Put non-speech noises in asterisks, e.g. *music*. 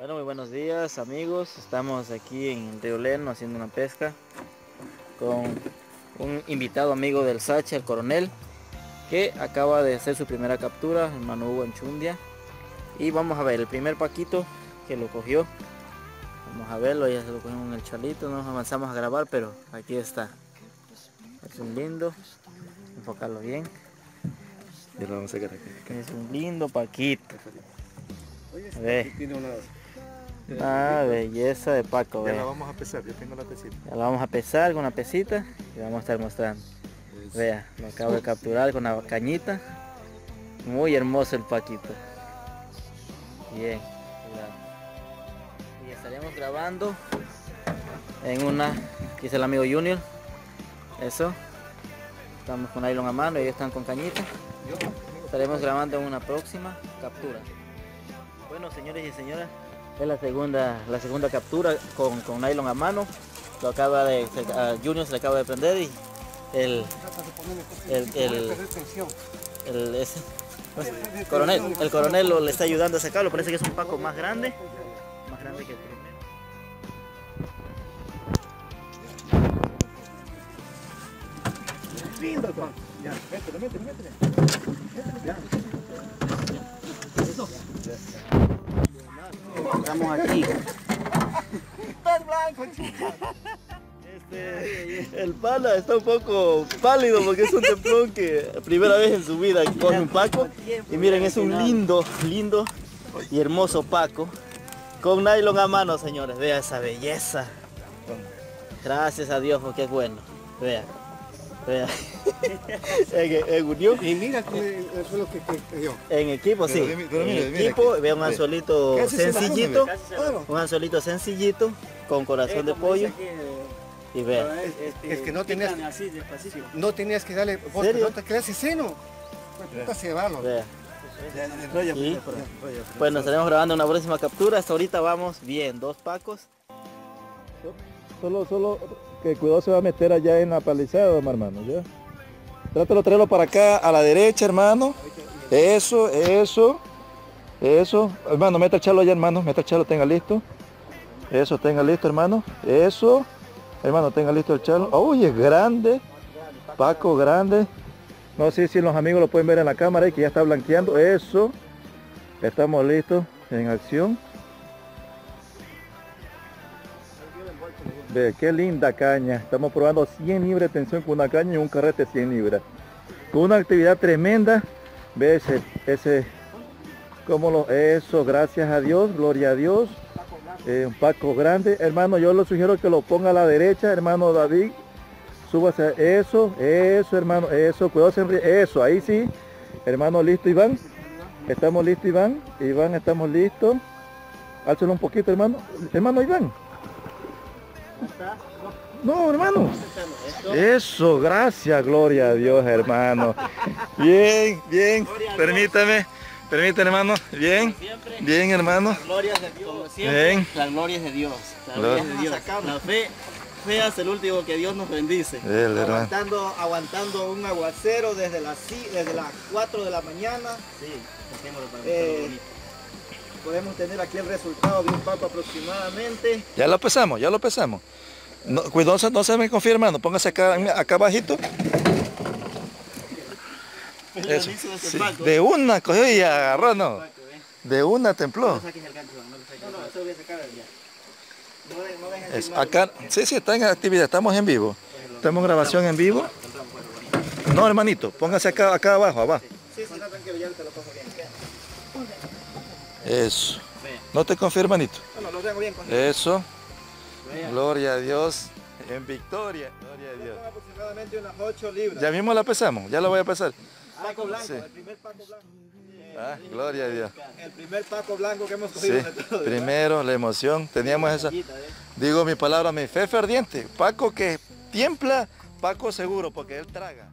Bueno, muy buenos días amigos. Estamos aquí en el Río Leno haciendo una pesca con un invitado amigo del Sacha, el coronel, que acaba de hacer su primera captura, hermano Hugo Enchundia. Y vamos a ver el primer paquito que lo cogió. Vamos a verlo, ya se lo cogió en el chalito, no nos avanzamos a grabar, pero aquí está. Es un lindo, enfocarlo bien. Ya lo vamos a sacar aquí. Es un lindo paquito. Oye, Ve. *laughs* Ah, belleza de Paco, Ya ve. la vamos a pesar, yo tengo la pesita. Ya la vamos a pesar con una pesita y vamos a estar mostrando. Vea, lo acabo de capturar con la cañita. Muy hermoso el paquito. Bien. Y estaríamos grabando en una, aquí es el amigo Junior. Eso. Estamos con nylon a mano, ellos están con cañita. Estaremos grabando en una próxima captura. Bueno, señores y señoras, es la segunda, la segunda captura con, con nylon a mano. Lo acaba de, a Junior se le acaba de prender y el, el, el, el- coronel, el coronel lo, le está ayudando a sacarlo. Parece que es un paco más grande, más grande que el primero. Lindo. Ya, métele, métele, métele. Estamos aquí. Este, el pana está un poco pálido porque es un templón que primera vez en su vida coge un paco. Y miren, es un lindo, lindo y hermoso paco. Con nylon a mano, señores. Vea esa belleza. Gracias a Dios porque es bueno. Vea. Vea. *laughs* en, en unión. Y mira que que, que- que yo. En equipo, sí. Pero pero en equipo, vea un Ve. anzuelito se sencillito. ve. Claro. Un anzuelito sencillito con corazón de pollo. Y vea. Es que no tenías, no tenías que darle, vos ¿Serio? no te quedas seno. Pues puta ya, ya. Bueno, estaremos grabando una próxima captura. Hasta ahorita vamos bien. Dos pacos. Solo, solo que cuidado se va a meter allá en la palizada, hermano, ¿ya? Trátalo, traerlo para acá, a la derecha, hermano. Eso, eso, eso. Hermano, meta el chalo allá, hermano. Meta el chalo, tenga listo. Eso, tenga listo, hermano. Eso. Hermano, tenga listo el chalo. Uy, es grande. Paco, grande. No sé si los amigos lo pueden ver en la cámara y que ya está blanqueando. Eso. Estamos listos en acción. Ve, qué linda caña. Estamos probando 100 libras de tensión con una caña y un carrete de 100 libras. Con una actividad tremenda. Ve ese, ese, cómo lo, eso, gracias a Dios, gloria a Dios. Eh, un paco grande. Hermano, yo le sugiero que lo ponga a la derecha, hermano David. Súbase, eso, eso, hermano, eso, cuidado, eso, ahí sí. Hermano, listo, Iván. Estamos listos, Iván. Iván, estamos listos. Álzalo un poquito, hermano. Hermano Iván. No, hermano. Eso, gracias, gloria a Dios, hermano. Bien, bien. Permítame, permítame, hermano. Bien, Siempre. bien, hermano. Glorias de Dios. Como siempre, Bien. la gloria es de Dios. La Gloria. gloria es de Dios. La fe, fe es el último que Dios nos bendice. El aguantando, aguantando un aguacero desde las, desde las 4 de la mañana. Sí, Eh. Podemos tener aquí el resultado de un paco aproximadamente. Ya lo pesamos, ya lo pesamos. No, cuidado, no se me confía, hermano. Póngase acá, acá abajito. Eso. Sí. De una cogió y agarró, no. ¿eh? De una templó. Es- acá, sí, sí, está en actividad, estamos en vivo. Estamos en grabación en vivo. No, hermanito, póngase acá, acá abajo, abajo. Sí, sí, no, tranquilo, ya te lo pongo bien. Eso. No te confía, hermanito. No, no, lo tengo bien Eso. Gloria a Dios. En victoria. Gloria a Dios. Aproximadamente unas 8 libras. Ya mismo la pesamos, ya la voy a pesar. Paco blanco, Sí. el primer paco blanco. Ah, gloria a Dios. El primer paco blanco que hemos Sí, cogido de todo. primero la emoción, teníamos esa, ¿eh? digo mi palabra, mi fe ferviente, Paco que tiembla, Paco seguro, porque él traga.